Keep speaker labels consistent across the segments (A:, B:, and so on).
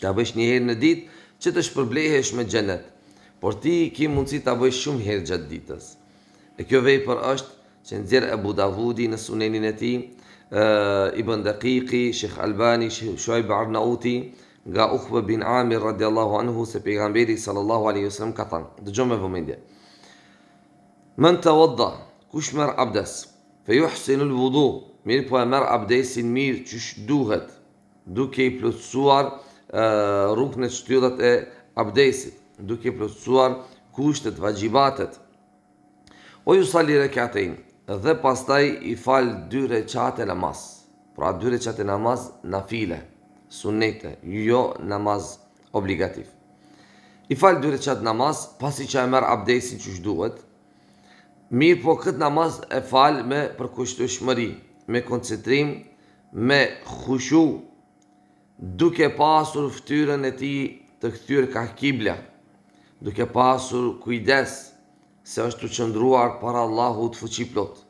A: Ta bësh një herë në ditë që të shpërblehesh me xhenet, por ti ke mundësi ta bësh shumë herë gjatë ditës. E kjo vepër është që nxjerr Ebu Davudi në Sunenin e tij, Ibën Daqiqi, Shejh Albani, Shuajb Arnauti, nga Ukbe bin Amir radiallahu anhu se pejgamberi sallallahu alaihi wasallam ka thënë. Dëgjo me vëmendje. Men tawadda, kush merr abdes, fe yuhsinul wudu, mirëpo e merr abdesin mirë qysh duhet, duke i plotësuar ruknet e abdesit, duke i plotësuar kushtet, vaxhibatet, O ju sali rekatejn, dhe pastaj i fal dy rekate namaz. Pra dy rekate namaz nafile, sunnete, jo namaz obligativ. I fal dy rekat namaz, pasi që e merr abdesin qysh duhet, mirëpo këtë namaz e fal me përkushtueshmëri, me koncentrim me khushu, duke pasur fytyrën e tij të kthyer kah kibla, duke pasur kujdes se është tu qëndruar para Allahut Fuqiplotë.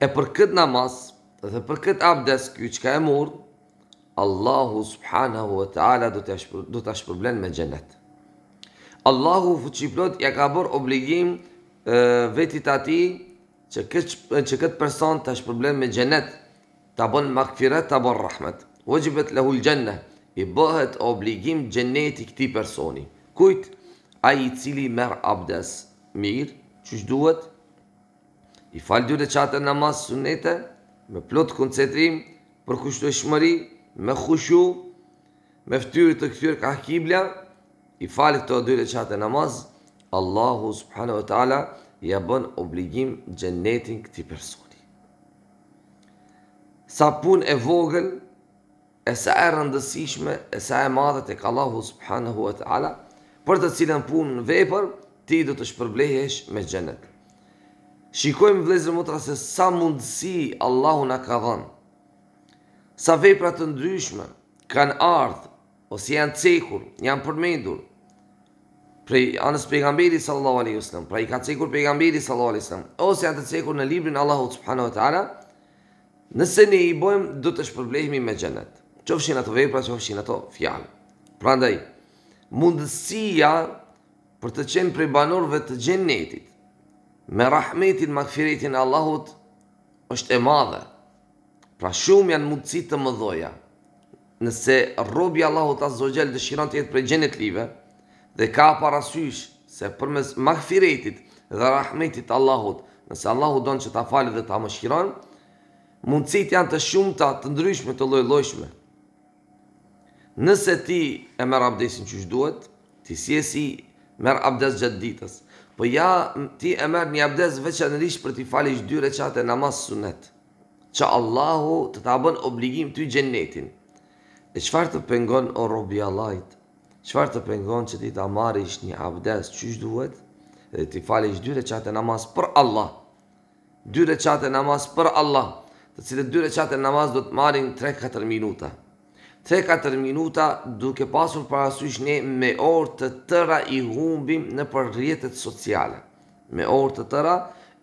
A: E për këtë namaz dhe për këtë abdes ky çka e mor, Allahu subhanahu wa taala do ta shpërblen me xhenet. Allahu Fuqiplot ja ka bërë obligim vetit të tij Që këtë person ta shpërblen me xhenet, ta bën magfiret ta bën rahmet. Vexhebet lehul xhenne, i bëhet obligim xheneti këtij personi. Kujt? Ai i cili merr abdes mirë, qysh duhet, i fal dy rekate namaz sunnete, me plot koncentrim, përkushtueshmëri, me khushu, me ftyrë të kthyer kah kibla, I fal këto dy rekate namaz, Allahu subhanahu wa taala ja bën obligim xhenetin këtij personi. Sa punë e vogël e sa e rëndësishme e sa e madhe tek Allahu subhanahu wa taala, për të cilën punë vepër ti do të shpërblehesh me xhenet. Shikojmë vëllezër motra se sa mundësi Allahu na ka dhënë. Sa vepra të ndryshme kanë ardhur Ose janë cekur, janë përmendur prej anës së pejgamberit sallallahu alaihi wasallam, pra i ka cekur pejgamberi sallallahu alaihi wasallam, ose janë të cekur në librin e Allahut subhanahu wa taala, nëse ne i bëjmë do të shpërblehemi me xhenet. Qofshin ato vepra, qofshin ato fjalë. Prandaj mundësia për të qenë prej banorëve të xhenetit me rahmetin, magfiretin e Allahut është e madhe. Pra shumë janë mundësi të mëdhoja. Nëse robi i Allahut azza wa jall dëshiron të jetë prej xhenetlijve dhe ka parasysh se përmes maghfiretit dhe rahmetit të Allahut, nëse Allah don që ta falë dhe ta mëshiron, mundësitë janë të shumta, të ndryshme, të llojllojshme. Nëse ti e merr abdesin qysh duhet, ti si e si merr abdes gjatë ditës. Po ja ti e merr një abdes veçanërisht për t'i falësh dy rekate namaz sunet. Që Allahu të ta bën obligim ty xhennetin. E çfarë të pengon o rob i Allahit? Çfarë të pengon që ti ta marrish një abdes qysh duhet dhe t'i falësh dy rekate namaz për Allah? Dy rekate namaz për Allah, të cilat dy rekate namaz do të marrin tre katër minuta. Tre katër minuta duke pasur parasysh ne me orë të tëra i humbim nëpër rrjetet sociale. Me orë të tëra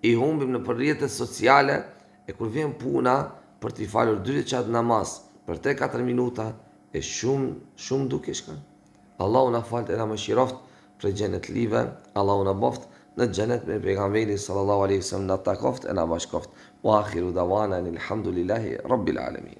A: i humbim nëpër rrjetet sociale e kur vjen puna për t'i falur dy rekat namaz për tre katër minuta e shumë shumë u dukshkan Allahu na falt e na mëshiroft prej xhenetlive Allahu na boft në xhenet me pejgamberin sallallahu alejhi ve sellem na takoft e na bashkoft Wa akhiru dawana enilhamdulilahi rabbil alemin.